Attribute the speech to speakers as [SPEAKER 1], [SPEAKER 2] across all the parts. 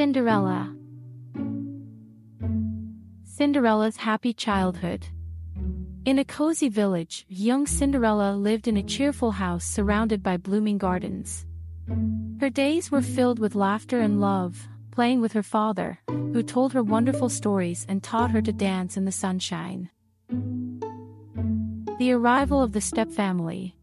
[SPEAKER 1] Cinderella Cinderella's happy childhood. In a cozy village, young Cinderella lived in a cheerful house surrounded by blooming gardens. Her days were filled with laughter and love, playing with her father, who told her wonderful stories and taught her to dance in the sunshine. The arrival of the Step family.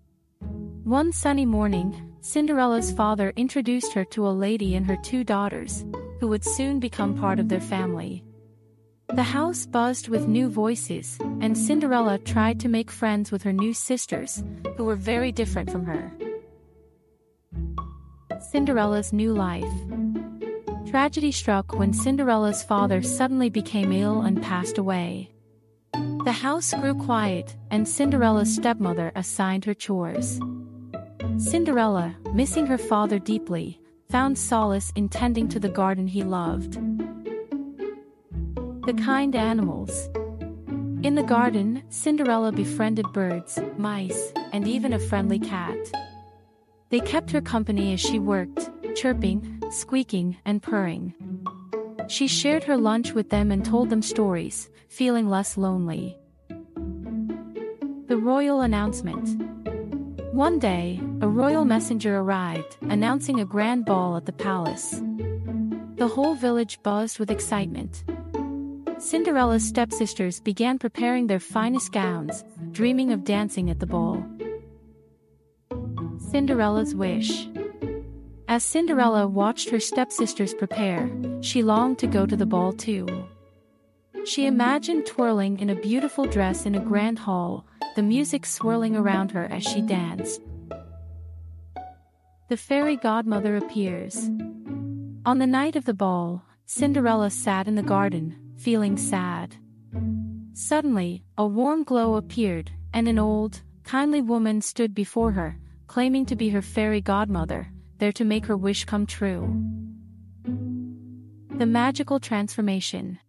[SPEAKER 1] One sunny morning, Cinderella's father introduced her to a lady and her two daughters, who would soon become part of their family. The house buzzed with new voices, and Cinderella tried to make friends with her new sisters, who were very different from her. Cinderella's new life. Tragedy struck when Cinderella's father suddenly became ill and passed away. The house grew quiet, and Cinderella's stepmother assigned her chores. Cinderella, missing her father deeply, found solace in tending to the garden he loved. The kind animals. In the garden, Cinderella befriended birds, mice, and even a friendly cat. They kept her company as she worked, chirping, squeaking, and purring. She shared her lunch with them and told them stories, feeling less lonely. The Royal Announcement One day, a royal messenger arrived, announcing a grand ball at the palace. The whole village buzzed with excitement. Cinderella's stepsisters began preparing their finest gowns, dreaming of dancing at the ball. Cinderella's Wish As Cinderella watched her stepsisters prepare, she longed to go to the ball too. She imagined twirling in a beautiful dress in a grand hall, the music swirling around her as she danced. The fairy godmother appears. On the night of the ball, Cinderella sat in the garden, feeling sad. Suddenly, a warm glow appeared, and an old, kindly woman stood before her, claiming to be her fairy godmother, there to make her wish come true. The magical transformation.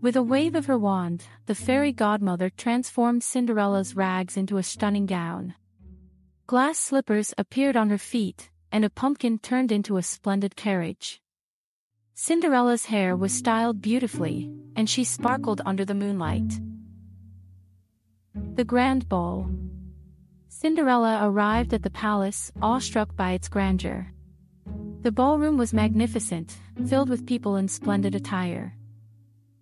[SPEAKER 1] With a wave of her wand, the fairy godmother transformed Cinderella's rags into a stunning gown. Glass slippers appeared on her feet, and a pumpkin turned into a splendid carriage. Cinderella's hair was styled beautifully, and she sparkled under the moonlight. The Grand Ball Cinderella arrived at the palace, awestruck by its grandeur. The ballroom was magnificent, filled with people in splendid attire.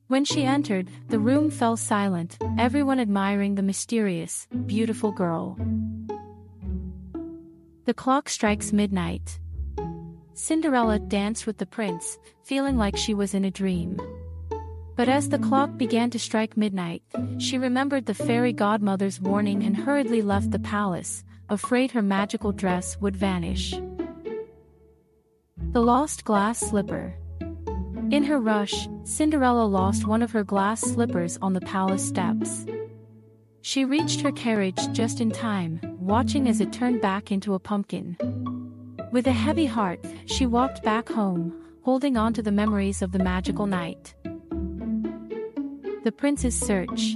[SPEAKER 1] When she entered, the room fell silent, everyone admiring the mysterious, beautiful girl. The clock strikes midnight. Cinderella danced with the prince, feeling like she was in a dream. But as the clock began to strike midnight, she remembered the fairy godmother's warning and hurriedly left the palace, afraid her magical dress would vanish. The Lost Glass Slipper in her rush, Cinderella lost one of her glass slippers on the palace steps. She reached her carriage just in time, watching as it turned back into a pumpkin. With a heavy heart, she walked back home, holding on to the memories of the magical night. The Prince's Search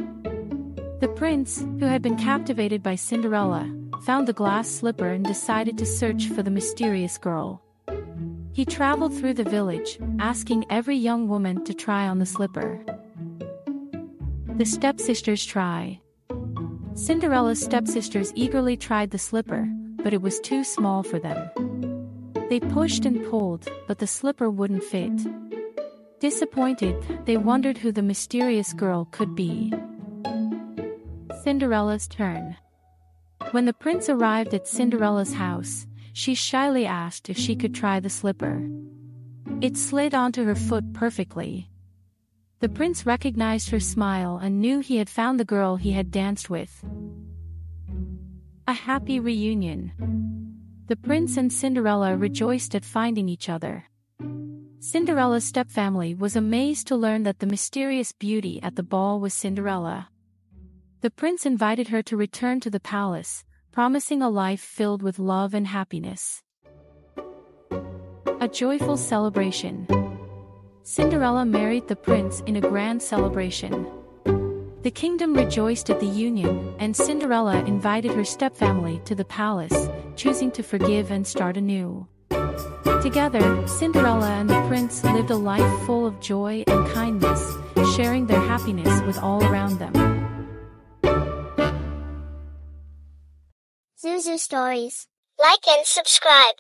[SPEAKER 1] The prince, who had been captivated by Cinderella, found the glass slipper and decided to search for the mysterious girl. He traveled through the village, asking every young woman to try on the slipper. The stepsisters try. Cinderella's stepsisters eagerly tried the slipper, but it was too small for them. They pushed and pulled, but the slipper wouldn't fit. Disappointed, they wondered who the mysterious girl could be. Cinderella's turn. When the prince arrived at Cinderella's house, she shyly asked if she could try the slipper. It slid onto her foot perfectly. The prince recognized her smile and knew he had found the girl he had danced with. A happy reunion. The prince and Cinderella rejoiced at finding each other. Cinderella's stepfamily was amazed to learn that the mysterious beauty at the ball was Cinderella. The prince invited her to return to the palace, promising a life filled with love and happiness. A joyful celebration. Cinderella married the prince in a grand celebration. The kingdom rejoiced at the union, and Cinderella invited her stepfamily to the palace, choosing to forgive and start anew. Together, Cinderella and the prince lived a life full of joy and kindness, sharing their happiness with all around them.
[SPEAKER 2] ZooZoo Stories. Like and subscribe.